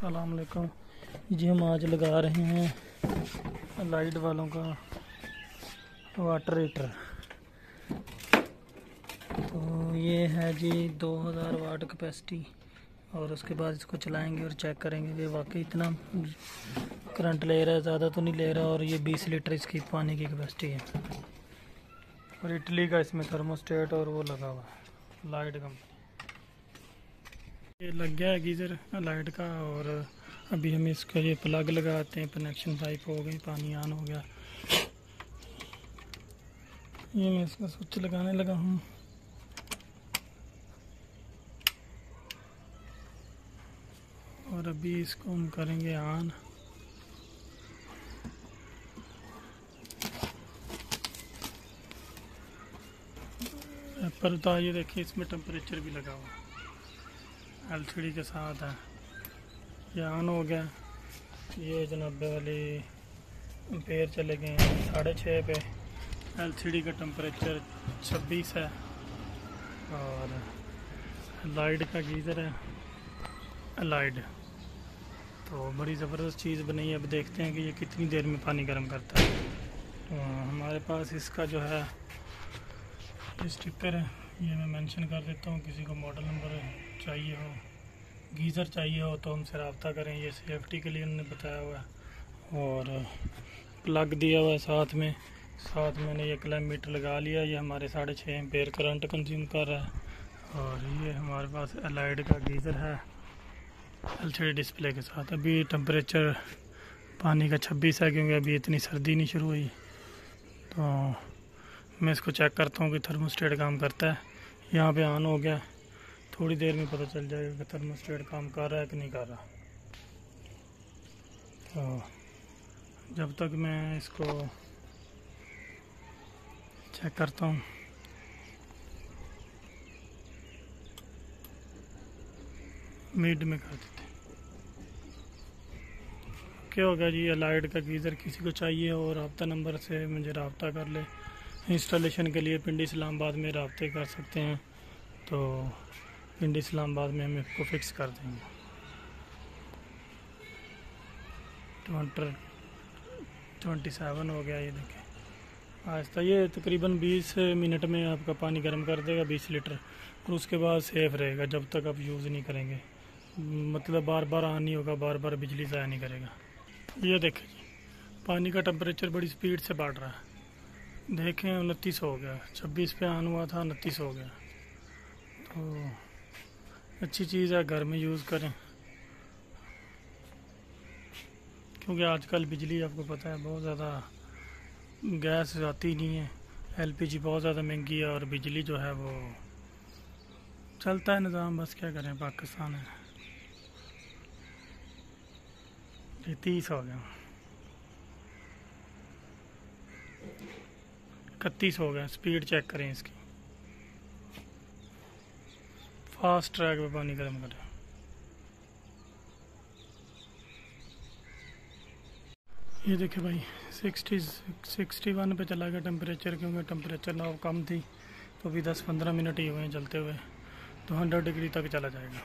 असलकुम जी, हम आज लगा रहे हैं लाइट वालों का वाटर हीटर तो ये है जी 2000 वाट कैपेसिटी और उसके बाद इसको चलाएँगे और चेक करेंगे कि वाकई इतना करंट ले रहा है, ज़्यादा तो नहीं ले रहा और ये 20 लीटर इसकी पानी की कैपेसिटी है। और इटली का इसमें थर्मोस्टेट और वो लगा हुआ है लाइट कंपनी ये लग गया है गीज़र, लाइट का और अभी हम इसका ये प्लग लगाते हैं, कनेक्शन पाइप हो गई, पानी ऑन हो गया। ये मैं इसका स्विच लगाने लगा हूँ। और अभी इसको हम करेंगे ऑन। पर तो ये देखिए, इसमें टेम्परेचर भी लगा हुआ एलसीडी के साथ है। ये ऑन हो गया। ये जनाबे वाली पेयर चले गए हैं, साढ़े छः पे। एल एलसीडी का टम्परेचर छब्बीस है। और लाइट का गीज़र है। लाइट तो बड़ी ज़बरदस्त चीज़ बनी है। अब देखते हैं कि ये कितनी देर में पानी गर्म करता है। तो हमारे पास इसका जो है स्टिकर है। ये मैं मेंशन कर देता हूँ, किसी को मॉडल नंबर चाहिए हो गीज़र चाहिए हो तो हमसे रबता करें, ये सेफ्टी के लिए उन्होंने बताया हुआ है। और प्लग दिया हुआ है साथ में, साथ मैंने ये मीटर लगा लिया, ये हमारे साढ़े छः एम्पेयर करंट कंज्यूम कर रहा है। और ये हमारे पास एलाइड का गीज़र है एल डिस्प्ले के साथ। अभी टम्परेचर पानी का छब्बीस है, क्योंकि अभी इतनी सर्दी नहीं शुरू हुई। तो मैं इसको चेक करता हूँ कि थर्मोस्टेट काम करता है। यहाँ पे ऑन हो गया। थोड़ी देर में पता चल जाएगा कि थर्मोस्टेट काम कर रहा है कि नहीं कर रहा। तो जब तक मैं इसको चेक करता हूँ। मिड में कर देते क्या होगा जी लाइट का गीज़र किसी को चाहिए और रबता नंबर से मुझे रबता कर ले। इंस्टॉलेशन के लिए पिंडी इस्लामाबाद में रबते कर सकते हैं। तो पिंडी इस्लामाबाद में हम इसको फिक्स कर देंगे। ट्वेंटर, ट्वेंटी सेवन हो गया ये देखें। आहिस्ता ये तकरीबन 20 मिनट में आपका पानी गर्म कर देगा 20 लीटर। और उसके बाद सेफ़ रहेगा, जब तक आप यूज़ नहीं करेंगे। मतलब बार बार ऑन नहीं होगा बार बार बिजली ज़ाया नहीं करेगा। ये देखें जी, पानी का टेम्परेचर बड़ी स्पीड से बढ़ रहा है। देखें, उनतीस हो गया। छब्बीस पे ऑन हुआ था, उनतीस हो गया। तो अच्छी चीज़ है, घर में यूज़ करें। क्योंकि आजकल बिजली, आपको पता है, बहुत ज़्यादा गैस आती नहीं है। एलपीजी बहुत ज़्यादा महँगी है और बिजली जो है वो चलता है निज़ाम, बस क्या करें, पाकिस्तान है। ये तीस हो गया। इकतीस हो गया स्पीड चेक करें इसकी। फास्ट ट्रैक पे पानी गर्म करें ये देखिए भाई, सिक्सटी सिक्सटी वन पे चला गया टेम्परेचर क्योंकि टेम्परेचर ना कम थी तो अभी दस पंद्रह मिनट ही हुए हैं चलते हुए तो हंड्रेड डिग्री तक चला जाएगा।